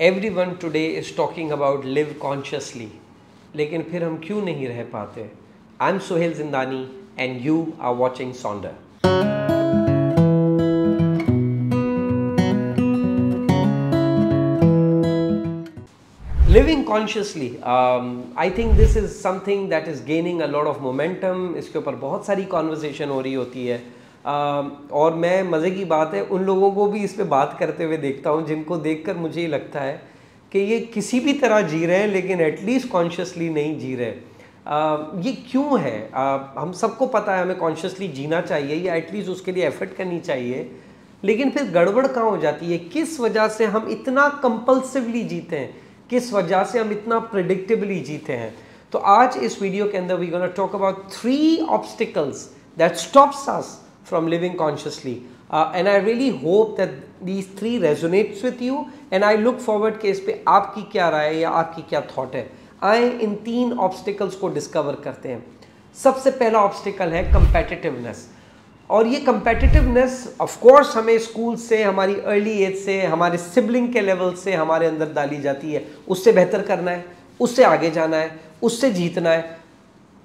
Everyone today is talking about live consciously लेकिन फिर हम क्यों नहीं रह पाते? I am Sohail Zindani and you are watching Saunder living consciously I think this is something that is gaining a lot of momentum इसके ऊपर बहुत सारी कॉन्वर्जेशन हो रही होती है। Um, और मैं मज़े की बात है उन लोगों को भी इस पर बात करते हुए देखता हूँ जिनको देखकर मुझे ये लगता है कि ये किसी भी तरह जी रहे हैं लेकिन एटलीस्ट कॉन्शियसली नहीं जी रहे uh, ये क्यों है? uh, हम सबको पता है हमें कॉन्शियसली जीना चाहिए या एटलीस्ट उसके लिए एफर्ट करनी चाहिए लेकिन फिर गड़बड़ कहाँ हो जाती है? किस वजह से हम इतना कंपल्सिवली जीते हैं? किस वजह से हम इतना प्रिडिक्टेबली जीते हैं? तो आज इस वीडियो के अंदर we gonna talk about three obstacles that stops us from living consciously and I really hope that these three resonates with you and I look forward के इस पर आपकी क्या राय है या आपकी क्या थॉट है आए इन तीन ऑब्स्टिकल्स को डिस्कवर करते हैं सबसे पहला ऑब्स्टिकल है कंपेटिटिवनेस और ये कंपेटिटिवनेस ऑफ़ कोर्स हमें स्कूल से हमारी अर्ली एज से हमारे सिबलिंग के लेवल से हमारे अंदर डाली जाती है उससे बेहतर करना है उससे आगे जाना है उससे जीतना है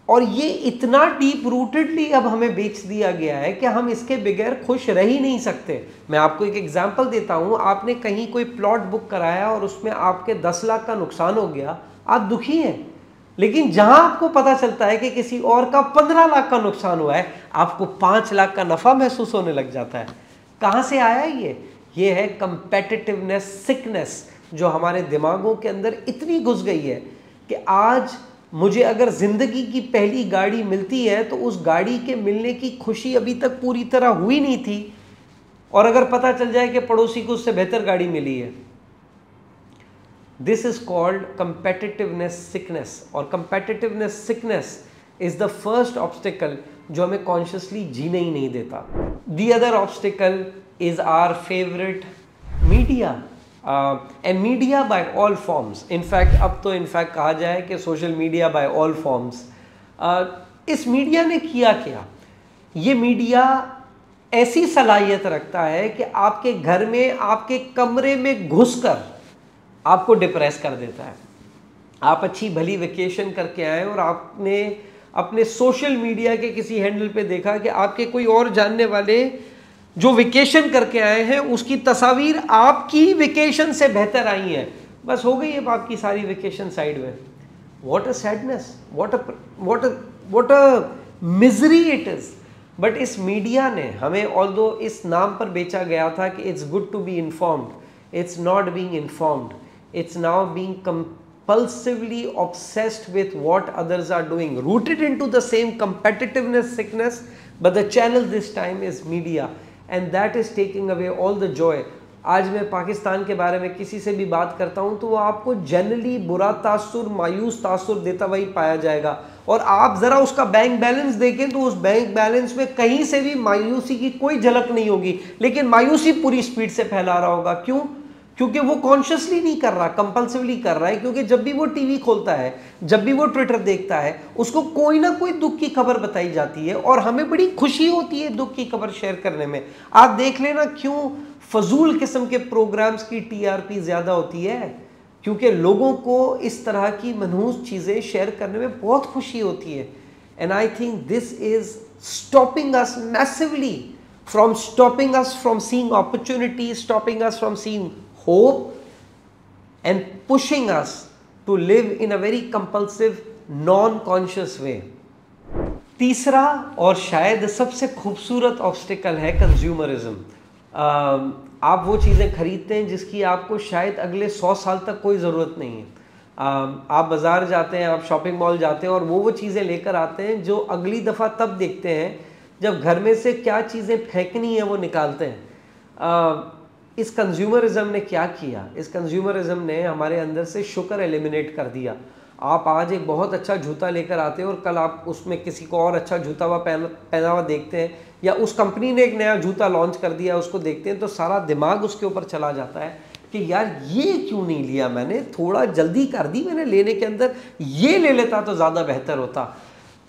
और ये इतना डीप रूटेडली अब हमें बेच दिया गया है कि हम इसके बगैर खुश रह ही नहीं सकते। मैं आपको एक एग्जांपल देता हूँ। आपने कहीं कोई प्लॉट बुक कराया और उसमें आपके दस लाख का नुकसान हो गया, आप दुखी हैं। लेकिन जहाँ आपको पता चलता है कि किसी और का पंद्रह लाख का नुकसान हुआ है, आपको पाँच लाख का नफा महसूस होने लग जाता है। कहाँ से आया ये? ये है कंपेटिटिवनेस सिकनेस जो हमारे दिमागों के अंदर इतनी घुस गई है कि आज मुझे अगर ज़िंदगी की पहली गाड़ी मिलती है तो उस गाड़ी के मिलने की खुशी अभी तक पूरी तरह हुई नहीं थी। और अगर पता चल जाए कि पड़ोसी को उससे बेहतर गाड़ी मिली है। This is called competitiveness sickness और competitiveness sickness is the first obstacle जो हमें कॉन्शियसली जीने ही नहीं देता। The other obstacle is our favourite media and media by all forms in fact अब तो इनफैक्ट कहा जाए कि social media by all forms इस मीडिया ने किया क्या? ये मीडिया ऐसी सलाहियत रखता है कि आपके घर में, आपके कमरे में घुसकर आपको डिप्रेस कर देता है। आप अच्छी भली वेकेशन करके आए और आपने अपने सोशल मीडिया के किसी हैंडल पे देखा कि आपके कोई और जानने वाले जो वेकेशन करके आए हैं, उसकी तस्वीर आपकी वेकेशन से बेहतर आई है। बस हो गई है आपकी सारी वेकेशन साइड में। What a sadness what a what what a misery it is but इस मीडिया ने हमें ऑल दो इस नाम पर बेचा गया था कि it's good to be informed it's not being informed it's now being compulsively obsessed with what others are doing, rooted into the same competitiveness, sickness, but the channel this time is media. And that is taking away all the joy आज मैं पाकिस्तान के बारे में किसी से भी बात करता हूँ तो वो आपको जनरली बुरा तासुर, मायूस तासुर देता वही पाया जाएगा। और आप ज़रा उसका बैंक बैलेंस देखें तो उस बैंक बैलेंस में कहीं से भी मायूसी की कोई झलक नहीं होगी। लेकिन मायूसी पूरी स्पीड से फैला रहा होगा। क्यों? क्योंकि वो कॉन्शियसली नहीं कर रहा कंपल्सिवली कर रहा है, क्योंकि जब भी वो टीवी खोलता है, जब भी वो ट्विटर देखता है, उसको कोई ना कोई दुख की खबर बताई जाती है और हमें बड़ी खुशी होती है दुख की खबर शेयर करने में। आप देख लेना क्यों फजूल किस्म के प्रोग्राम्स की टीआरपी ज़्यादा होती है? क्योंकि लोगों को इस तरह की मनहूस चीज़ें शेयर करने में बहुत खुशी होती है। And I think this is stopping us massively from stopping us from seeing opportunity stopping us from seeing hope and pushing us to live in a very compulsive, non-conscious way. तीसरा और शायद सबसे खूबसूरत ऑब्स्टिकल है consumerism आप वो चीज़ें खरीदते हैं जिसकी आपको शायद अगले सौ साल तक कोई ज़रूरत नहीं है। आप बाज़ार जाते हैं, आप शॉपिंग मॉल जाते हैं और वो वो चीज़ें लेकर आते हैं जो अगली दफ़ा तब देखते हैं जब घर में से क्या चीज़ें फेंकनी है वो निकालते हैं। इस कंज्यूमरिज्म ने क्या किया? इस कंज्यूमरिज्म ने हमारे अंदर से शुक्र एलिमिनेट कर दिया। आप आज एक बहुत अच्छा जूता लेकर आते हैं और कल आप उसमें किसी को और अच्छा जूता हुआ पहन पहना हुआ देखते हैं या उस कंपनी ने एक नया जूता लॉन्च कर दिया, उसको देखते हैं तो सारा दिमाग उसके ऊपर चला जाता है कि यार ये क्यों नहीं लिया मैंने? थोड़ा जल्दी कर दी मैंने लेने के अंदर, ये ले लेता तो ज़्यादा बेहतर होता।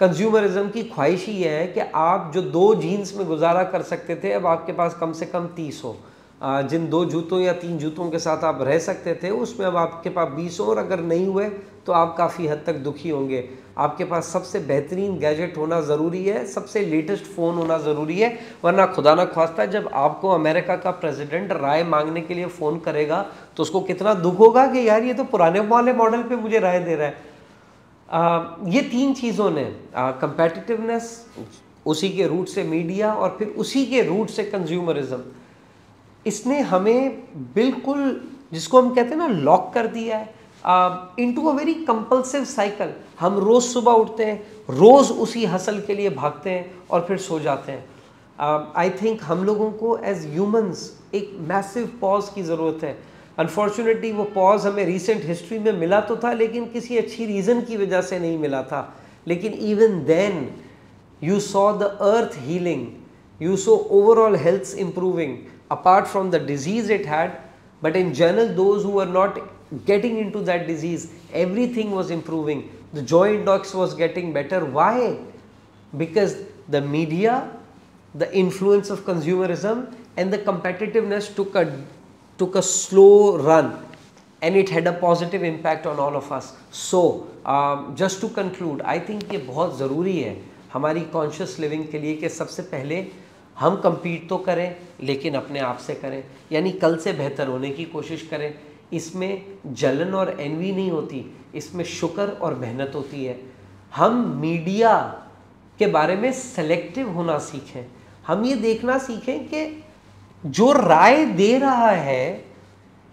कंज्यूमरिज्म की ख्वाहिश ही है कि आप जो दो जीन्स में गुजारा कर सकते थे, अब आपके पास कम से कम तीस हो। जिन दो जूतों या तीन जूतों के साथ आप रह सकते थे उसमें अब आपके पास बीस और अगर नहीं हुए तो आप काफ़ी हद तक दुखी होंगे। आपके पास सबसे बेहतरीन गैजेट होना ज़रूरी है सबसे लेटेस्ट फ़ोन होना ज़रूरी है वरना खुदा ना खास्ता जब आपको अमेरिका का प्रेसिडेंट राय मांगने के लिए फ़ोन करेगा तो उसको कितना दुख होगा कि यार ये तो पुराने वाले मॉडल पे मुझे राय दे रहा है। आ, ये तीन चीज़ों ने कंपेटिटिवनेस उसी के रूट से मीडिया और फिर उसी के रूट से कंज्यूमरिज्म इसने हमें बिल्कुल जिसको हम कहते हैं ना लॉक कर दिया है into a very compulsive cycle हम रोज़ सुबह उठते हैं रोज़ उसी हसल के लिए भागते हैं और फिर सो जाते हैं। आई uh, थिंक हम लोगों को एज ह्यूमंस एक मैसिव पॉज की ज़रूरत है। अनफॉर्चुनेटली वो पॉज हमें रिसेंट हिस्ट्री में मिला तो था लेकिन किसी अच्छी रीज़न की वजह से नहीं मिला था। लेकिन even then you saw the earth healing you saw overall health improving apart from the disease it had but in general those who were not getting into that disease everything was improving. The joint docs was getting better. Why? Because the media the influence of consumerism and the competitiveness took a took a slow run and it had a positive impact on all of us. So um, just to conclude i think ye bahut zaruri hai hamari conscious living ke liye ke sabse pehle हम compete तो करें, लेकिन अपने आप से करें। यानी कल से बेहतर होने की कोशिश करें। इसमें जलन और एनवी नहीं होती, इसमें शुक्र और मेहनत होती है। हम मीडिया के बारे में सेलेक्टिव होना सीखें। हम ये देखना सीखें कि जो राय दे रहा है,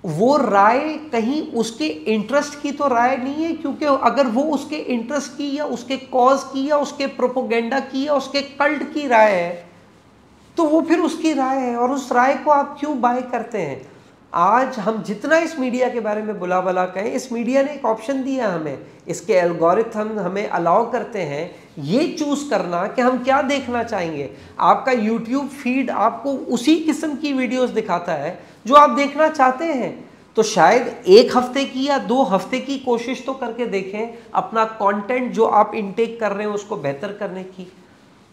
वो राय कहीं उसके इंटरेस्ट की तो राय नहीं है, क्योंकि अगर वो उसके इंटरेस्ट की या उसके कॉज की या उसके प्रोपोगेंडा की या उसके कल्ट की राय है तो वो फिर उसकी राय है और उस राय को आप क्यों बाय करते हैं? आज हम जितना इस मीडिया के बारे में बुला बुला कहें, इस मीडिया ने एक ऑप्शन दिया हमें। इसके एल्गोरिथम हमें अलाउ करते हैं ये चूज़ करना कि हम क्या देखना चाहेंगे। आपका यूट्यूब फ़ीड आपको उसी किस्म की वीडियोस दिखाता है जो आप देखना चाहते हैं। तो शायद एक हफ़्ते की या दो हफ़्ते की कोशिश तो करके देखें, अपना कंटेंट जो आप इनटेक कर रहे हैं उसको बेहतर करने की।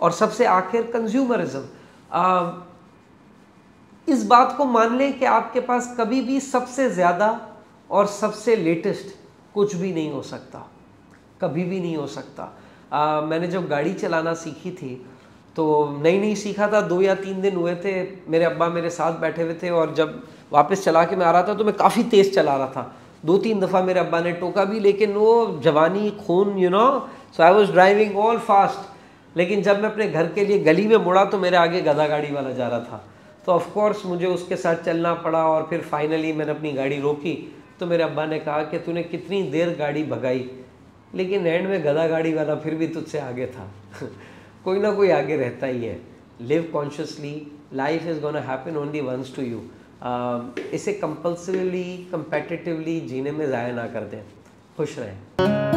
और सबसे आखिर कंज्यूमरिज्म आ, इस बात को मान लें कि आपके पास कभी भी सबसे ज़्यादा और सबसे लेटेस्ट कुछ भी नहीं हो सकता। कभी भी नहीं हो सकता। आ, मैंने जब गाड़ी चलाना सीखी थी तो नई नई सीखा था दो या तीन दिन हुए थे मेरे अब्बा मेरे साथ बैठे हुए थे और जब वापस चला के मैं आ रहा था तो मैं काफ़ी तेज़ चला रहा था। दो तीन दफ़ा मेरे अब्बा ने टोका भी लेकिन वो जवानी खून you know so I was driving all fast लेकिन जब मैं अपने घर के लिए गली में मुड़ा तो मेरे आगे गधा गाड़ी वाला जा रहा था। तो ऑफकोर्स मुझे उसके साथ चलना पड़ा और फिर फाइनली मैंने अपनी गाड़ी रोकी। तो मेरे अब्बा ने कहा कि तूने कितनी देर गाड़ी भगाई? लेकिन एंड में गधा गाड़ी वाला फिर भी तुझसे आगे था। कोई ना कोई आगे रहता ही है। Live consciously life is gonna happen only once to you इसे कंपल्सरीली कंपेटिटिवली जीने में ज़ाया ना कर दें। खुश रहें।